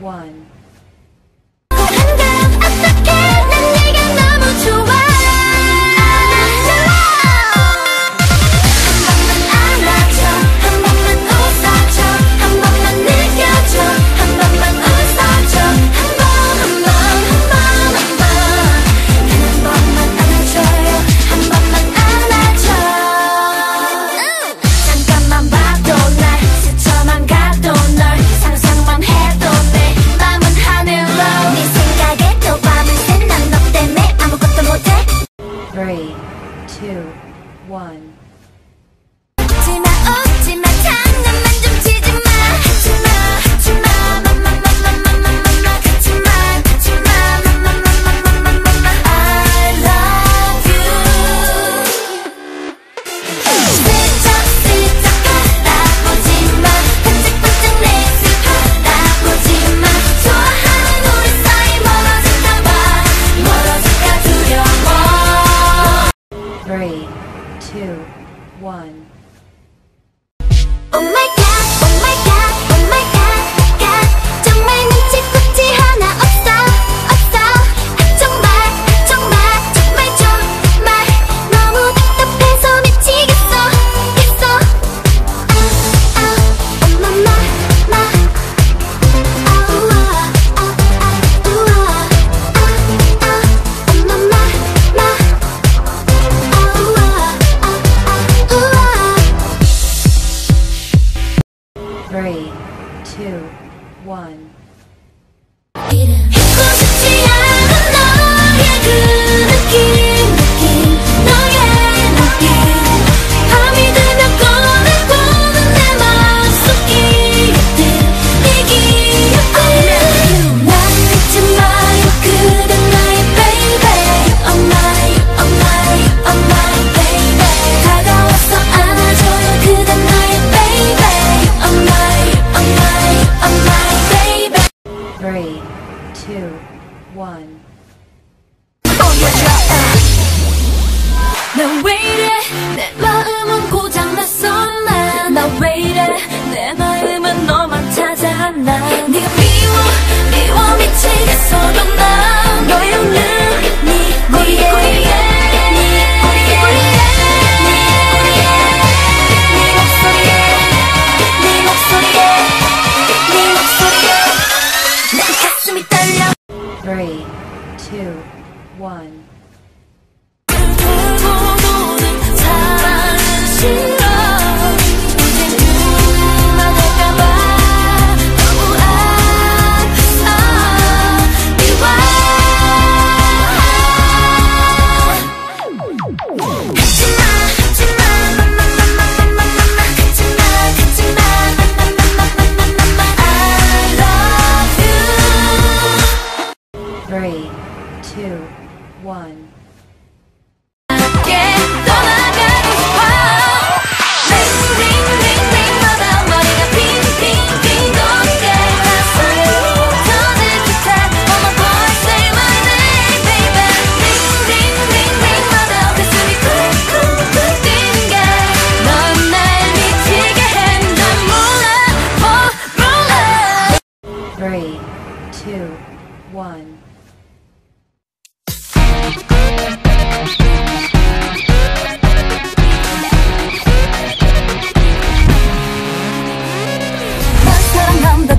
one. two, one. one. 3, 2, 1. 난왜 이래? 내 마음은 네가 미워 미워 미치겠어 넌나 Three, two, one.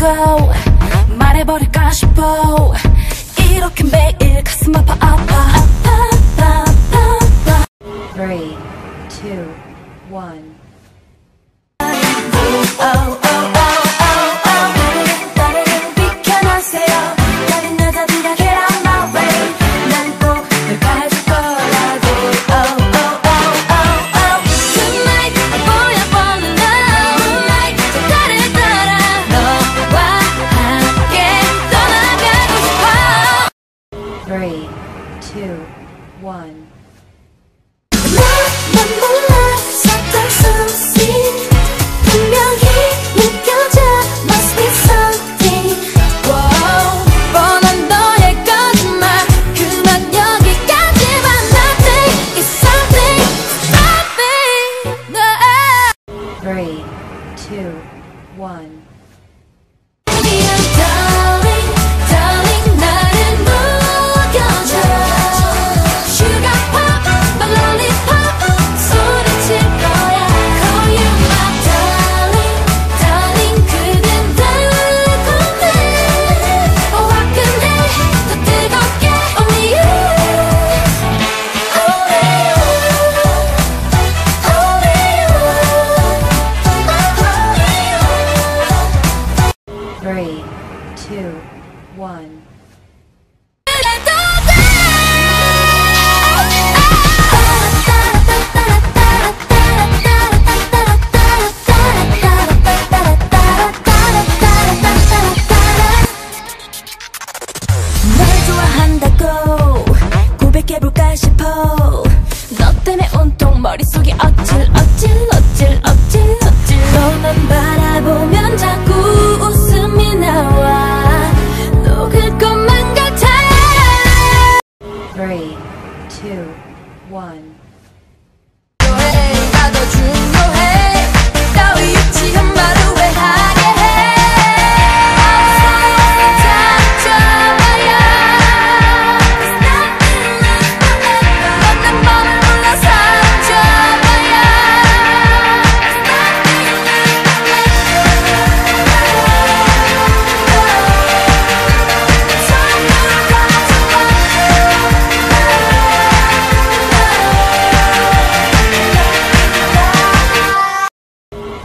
go 말해버릴까 싶어 이렇게 매일 가슴 아파 아파 아파 아파 아파 3, 2, 1 oh, oh, oh. one.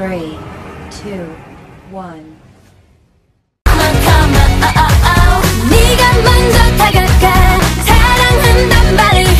Three, two, one. Oh, oh, oh, 네가 먼저 다가가 사랑한단 말을 해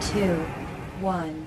two, one.